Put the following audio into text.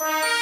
Bye.